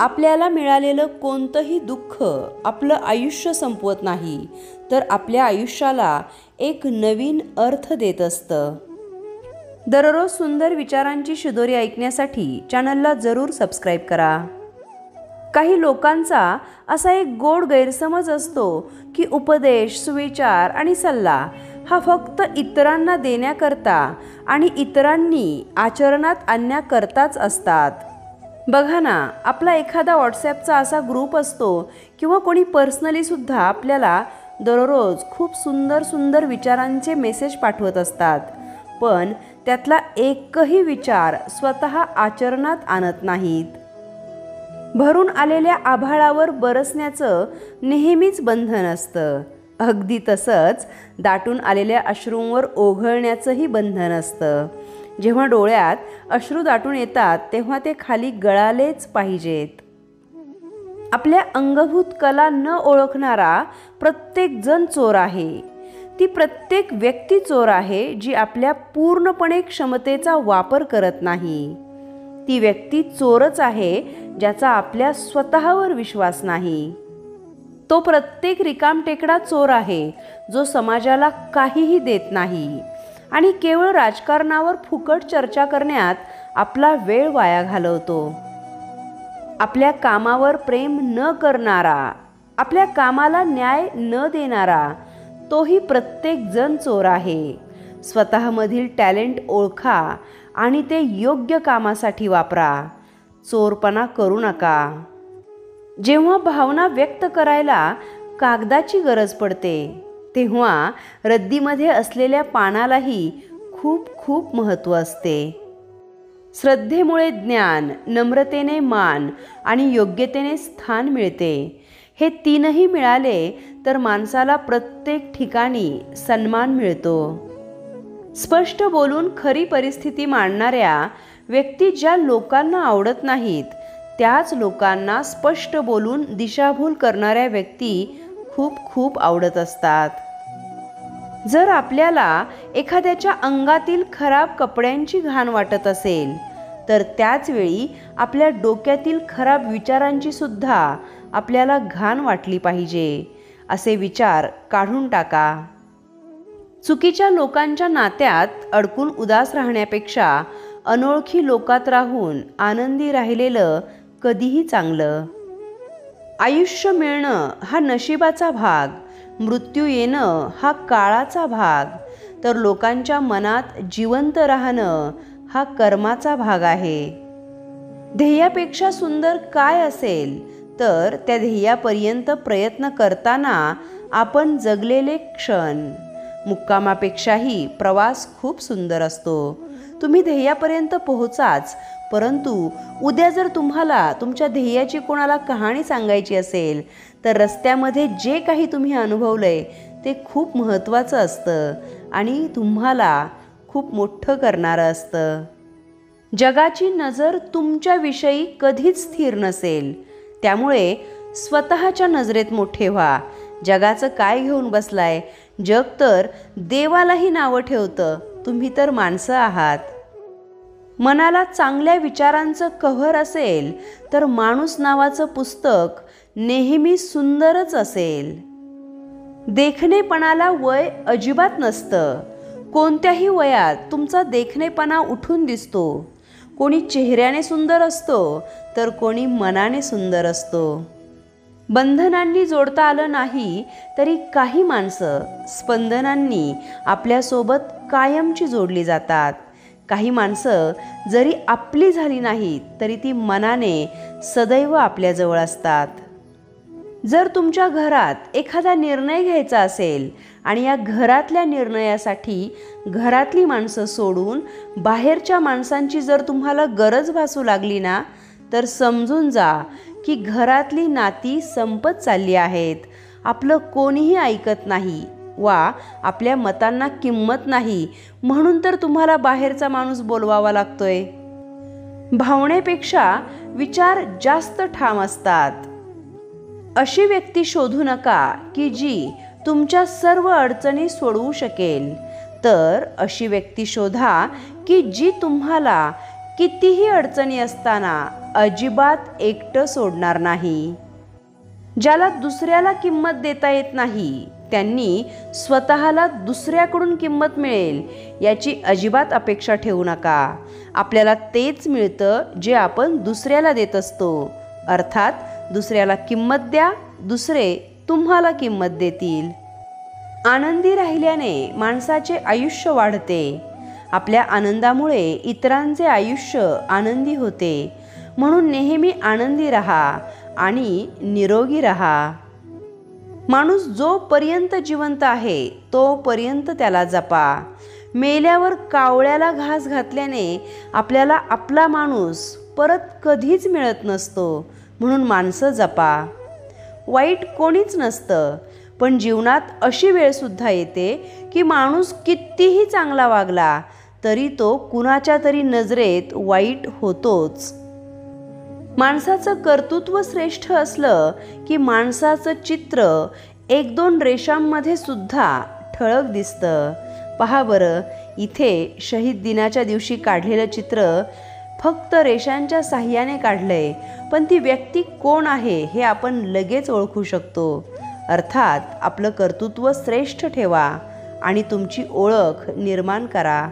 आपल्याला मिळालेलं कोणतंही दुःख आपलं आयुष्य संपवत नाही तर आपल्या आयुष्याला एक नवीन अर्थ देत असतं. दररोज सुंदर विचारांची शिदोरी ऐकण्यासाठी चॅनलला जरूर सबस्क्राईब करा. काही लोकांचा असा एक गोड गैरसमज असतो की उपदेश सुविचार आणि सल्ला हा फक्त इतरांना देण्याकरता आणि इतरांनी आचरणात आणण्याकरताच असतात. बघा ना आपला एखादा व्हॉट्सॲपचा असा ग्रुप असतो किंवा कोणी पर्सनलीसुद्धा आपल्याला दररोज खूप सुंदर सुंदर विचारांचे मेसेज पाठवत असतात. पण त्यातला एकही विचार स्वतः आचरणात आणत नाहीत. भरून आलेल्या आभाळावर बरसण्याचं नेहमीच बंधन असतं. अगदी तसंच दाटून आलेल्या अश्रूंवर ओघळण्याचंही बंधन असतं. जेव्हा डोळ्यात अश्रू दाटून येतात तेव्हा ते खाली गळालेच पाहिजेत. आपल्या अंगभूत कला न ओळखणारा प्रत्येक जण चोर आहे. ती प्रत्येक व्यक्ती चोर आहे जी आपल्या पूर्णपणे क्षमतेचा वापर करत नाही. ती व्यक्ती चोरच आहे ज्याचा आपल्या स्वतःवर विश्वास नाही. तो प्रत्येक रिकामटेकडा चोर आहे जो समाजाला काहीही देत नाही. आणि केवळ राजकारणावर फुकट चर्चा करण्यात आपला वेळ वाया घालवतो. आपल्या कामावर प्रेम न करणारा आपल्या कामाला न्याय न देणारा तोही प्रत्येक जण चोर आहे. स्वतःमधील टॅलेंट ओळखा आणि ते योग्य कामासाठी वापरा. चोरपणा करू नका. जेव्हा भावना व्यक्त करायला कागदाची गरज पडते तेव्हा रद्दीमध्ये असलेल्या पानालाही खूप खूप महत्त्व असते. श्रद्धेमुळे ज्ञान नम्रतेने मान आणि योग्यतेने स्थान मिळते. हे तीनही मिळाले तर माणसाला प्रत्येक ठिकाणी सन्मान मिळतो. स्पष्ट बोलून खरी परिस्थिती मांडणाऱ्या व्यक्ती ज्या लोकांना आवडत नाहीत त्याच लोकांना स्पष्ट बोलून दिशाभूल करणाऱ्या व्यक्ती खूप खूप आवडत असतात. जर आपल्याला एखाद्याच्या अंगातील खराब कपड्यांची घाण वाटत असेल तर त्याचवेळी आपल्या डोक्यातील खराब विचारांची सुद्धा आपल्याला घाण वाटली पाहिजे असे विचार काढून टाका. चुकीच्या लोकांच्या नात्यात अडकून उदास राहण्यापेक्षा अनोळखी लोकात राहून आनंदी राहिलेलं कधीही चांगलं. आयुष्य मिळणं हा नशिबाचा भाग मृत्यू येणं हा काळाचा भाग. तर लोकांच्या मनात जिवंत राहणं हा कर्माचा भाग आहे. ध्येयापेक्षा सुंदर काय असेल? तर त्या ध्येयापर्यंत प्रयत्न करताना आपण जगलेले क्षण. मुक्कामापेक्षाही प्रवास खूप सुंदर असतो. तुम्ही ध्येयापर्यंत पोहोचाच. परंतु उद्या जर तुम्हाला तुमच्या ध्येयाची कोणाला कहाणी सांगायची असेल तर रस्त्यामध्ये जे काही तुम्ही अनुभवलंय ते खूप महत्त्वाचं असतं आणि तुम्हाला खूप मोठं करणारं असतं. जगाची नजर तुमच्याविषयी कधीच स्थिर नसेल. त्यामुळे स्वतःच्या नजरेत मोठे व्हा. जगाचं काय घेऊन बसलाय? जग तर देवालाही नावं ठेवतं. तुम्ही तर माणसं आहात. मनाला चांगल्या विचारांचं कव्हर असेल तर माणूस नावाचं पुस्तक नेहमी सुंदरच असेल. देखणेपणाला वय अजिबात नसतं. कोणत्याही वयात तुमचा देखणेपणा उठून दिसतो. कोणी चेहऱ्याने सुंदर असतो तर कोणी मनाने सुंदर असतो. बंधनांनी जोडता आलं नाही तरी काही माणसं स्पंदनांनी आपल्यासोबत कायमची जोडली जातात. काही माणसं जरी आपली झाली नाहीत तरी ती मनाने सदैव आपल्याजवळ असतात. जर तुमच्या घरात एखादा निर्णय घ्यायचा असेल आणि या घरातल्या निर्णयासाठी घरातली माणसं सोडून बाहेरच्या माणसांची जर तुम्हाला गरज भासू लागली ना तर समजून जा की घरातली नाती संपत चालली आहेत. आपलं कोणीही ऐकत नाही. वा आपल्या मतांना किंमत नाही. म्हणून तर तुम्हाला बाहेरचा माणूस बोलवावा लागतोय. भावनेपेक्षा विचार जास्त ठाम असतात. अशी व्यक्ती शोधू नका की जी तुमच्या सर्व अडचणी सोडवू शकेल. तर अशी व्यक्ती शोधा की जी तुम्हाला कितीही अडचणी असताना अजिबात एकटं सोडणार नाही. ज्याला दुसऱ्याला किंमत देता येत नाही. त्यांनी स्वतःला दुसऱ्याकडून किंमत मिळेल याची अजिबात अपेक्षा ठेवू नका. आपल्याला तेच मिळतं जे आपण दुसऱ्याला देत असतो. अर्थात दुसऱ्याला किंमत द्या दुसरे तुम्हाला किंमत देतील. आनंदी राहिल्याने माणसाचे आयुष्य वाढते. आपल्या आनंदामुळे इतरांचे आयुष्य आनंदी होते. म्हणून नेहमी आनंदी रहा आणि निरोगी रहा. माणूस जोपर्यंत जिवंत आहे तोपर्यंत त्याला जपा. मेल्यावर कावळ्याला घास घातल्याने आपल्याला आपला माणूस परत कधीच मिळत नसतो म्हणून माणसं जपा. वाईट कोणीच नसतं पण जीवनात अशी वेळसुद्धा येते की माणूस कितीही चांगला वागला तरी तो कुणाच्या तरी नजरेत वाईट होतोच. माणसाचं कर्तृत्व श्रेष्ठ असलं की माणसाचं चित्र एक दोन रेषांमध्ये सुद्धा ठळक दिसतं. पहा बरं इथे शहीद दिनाच्या दिवशी काढलेलं चित्र फक्त रेषांच्या साह्याने काढलंय पण ती व्यक्ती कोण आहे हे आपण लगेच ओळखू शकतो. अर्थात आपलं कर्तृत्व श्रेष्ठ ठेवा आणि तुमची ओळख निर्माण करा.